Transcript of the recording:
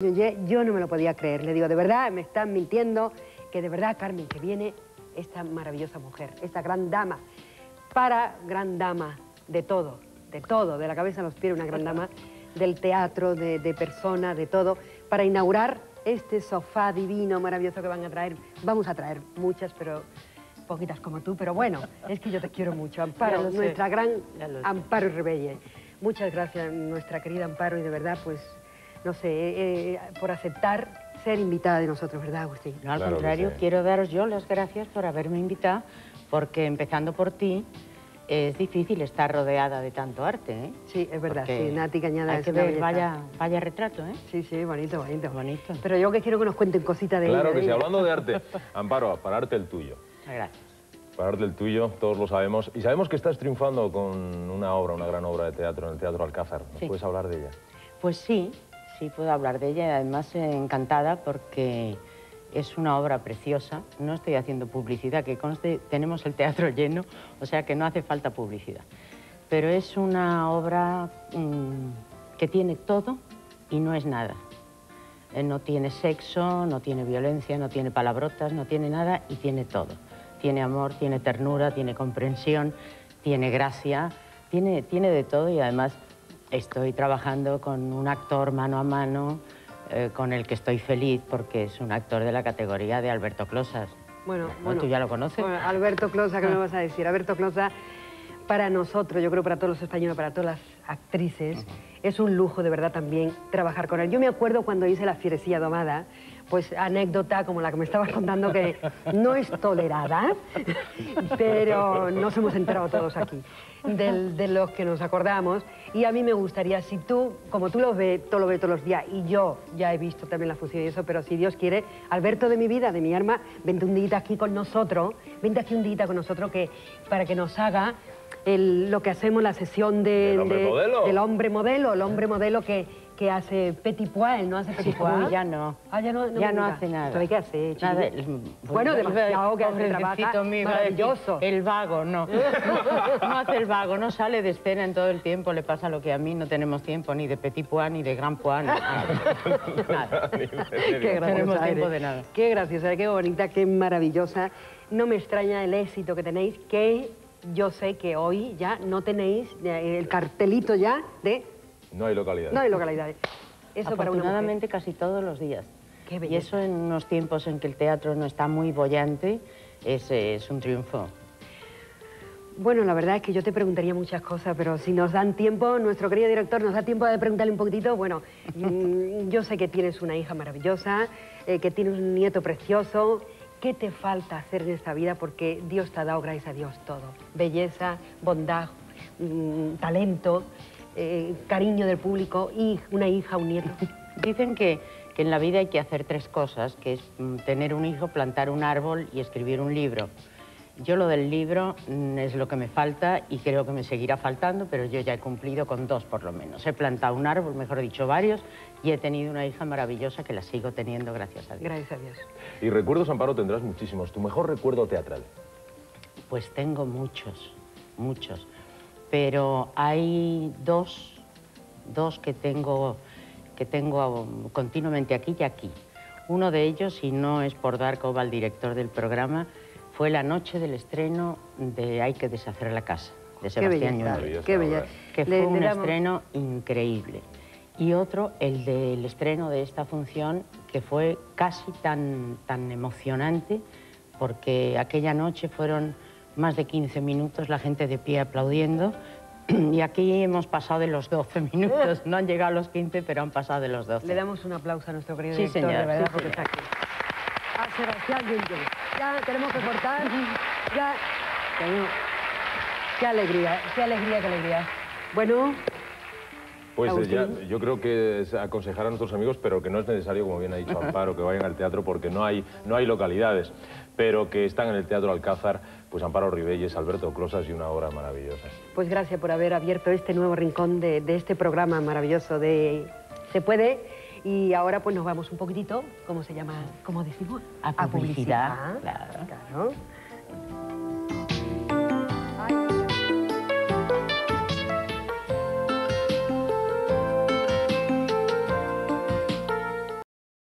Yo no me lo podía creer. Le digo, de verdad, me están mintiendo, que de verdad, Carmen, que viene esta maravillosa mujer, esta gran dama, para gran dama de todo, de todo, de la cabeza a los pies, una gran dama del teatro, de, de persona, de todo, para inaugurar este sofá divino, maravilloso que van a traer. Vamos a traer muchas, pero poquitas como tú, pero bueno, es que yo te quiero mucho. Amparo, nuestra gran Amparo Rebelle. Muchas gracias, nuestra querida Amparo, y de verdad, pues no sé, eh, eh, por aceptar ser invitada de nosotros, ¿verdad, Agustín? No, al contrario, quiero daros yo las gracias por haberme invitado, porque empezando por ti, es difícil estar rodeada de tanto arte, ¿eh? Sí, es verdad, sí, Nati Cañada hay que ver, vaya, vaya retrato, ¿eh? Sí, sí, bonito, bonito. Bonito. Pero yo que quiero que nos cuenten cositas de Claro que sí, hablando de arte, Amparo, pararte el tuyo. Gracias. Pararte el tuyo, todos lo sabemos. Y sabemos que estás triunfando con una obra, una gran obra de teatro en el Teatro Alcázar. ¿Nos puedes hablar de ella? Pues sí, sí puedo hablar de ella y además encantada porque es una obra preciosa. No estoy haciendo publicidad, que conste, tenemos el teatro lleno, o sea que no hace falta publicidad. Pero es una obra mm, que tiene todo y no es nada. Eh, no tiene sexo, no tiene violencia, no tiene palabrotas, no tiene nada y tiene todo. Tiene amor, tiene ternura, tiene comprensión, tiene gracia, tiene, tiene de todo y además Estoy trabajando con un actor mano a mano eh, con el que estoy feliz porque es un actor de la categoría de Alberto Closas. Bueno, bueno. ¿Tú ya lo conoces? Alberto Closa, ¿qué me ah. vas a decir? Alberto Closa, para nosotros, yo creo para todos los españoles, para todas las actrices, es un lujo de verdad también trabajar con él. Yo me acuerdo cuando hice La fierecilla domada, pues anécdota como la que me estabas contando que no es tolerada, pero nos hemos enterado todos aquí de los que nos acordamos. Y a mí me gustaría, si tú, como tú lo ves, todo lo ves todos los días, y yo ya he visto también la función y eso, pero si Dios quiere, Alberto de mi vida, de mi arma, vente un día aquí con nosotros, vente aquí un día con nosotros que, para que nos haga lo que hacemos, la sesión de, ¿Del hombre? Del hombre modelo, el hombre modelo que que hace petit pois, él no hace petit pois. ya no. Ah, ya no, ya no hace nada. qué hace, nada, Bueno, demasiado que hace trabajo maravilloso. El vago, no. no hace el vago, no sale de escena en todo el tiempo, le pasa lo que a mí, no tenemos tiempo ni de petit pois, ni de grand pois, nada. nada. qué tenemos tiempo de nada. Qué graciosa, qué bonita, qué maravillosa. No me extraña el éxito que tenéis, que yo sé que hoy ya no tenéis el cartelito ya de no hay localidades. No hay localidades. Eso Afortunadamente casi todos los días. y eso en unos tiempos en que el teatro no está muy bollante, es, es un triunfo. Bueno, la verdad es que yo te preguntaría muchas cosas, pero si nos dan tiempo, nuestro querido director nos da tiempo de preguntarle un poquitito, bueno, mm, yo sé que tienes una hija maravillosa, eh, que tienes un nieto precioso, ¿qué te falta hacer en esta vida? Porque Dios te ha dado, gracias a Dios, todo. Belleza, bondad, mm, talento, eh, cariño del público y una hija, un nieto. Dicen que, que, en la vida hay que hacer tres cosas, que es mm, tener un hijo, plantar un árbol y escribir un libro. Yo lo del libro mm, es lo que me falta y creo que me seguirá faltando, pero yo ya he cumplido con dos por lo menos. He plantado un árbol, mejor dicho varios, y he tenido una hija maravillosa que la sigo teniendo, gracias a Dios. Gracias a Dios. Y recuerdos, Amparo, tendrás muchísimos. ¿Tu mejor recuerdo teatral? Pues tengo muchos, muchos pero hay dos, dos que tengo, que tengo continuamente aquí y aquí. Uno de ellos, y no es por dar coba al director del programa, fue la noche del estreno de Hay que deshacer la casa, de Sebastián Qué bella. Que fue un estreno increíble. Y otro, el del estreno de esta función, que fue casi tan, tan emocionante, porque aquella noche fueron más de 15 minutos, la gente de pie aplaudiendo. Y aquí hemos pasado de los 12 minutos. No han llegado a los 15, pero han pasado de los 12. Le damos un aplauso a nuestro querido sí, director, señor, de verdad, porque está aquí. A Sebastián Ya tenemos que cortar. Ya. Qué alegría, qué alegría, qué alegría. Bueno, pues eh, ya, yo creo que es aconsejar a nuestros amigos, pero que no es necesario, como bien ha dicho Amparo, que vayan al teatro porque no hay, no hay localidades, pero que están en el Teatro Alcázar, pues Amparo Ribelles, Alberto Closas y una obra maravillosa. Pues gracias por haber abierto este nuevo rincón de, este programa maravilloso de Se Puede. Y ahora pues nos vamos un poquitito, ¿cómo se llama? ¿Cómo decimos? A publicidad. Claro. claro.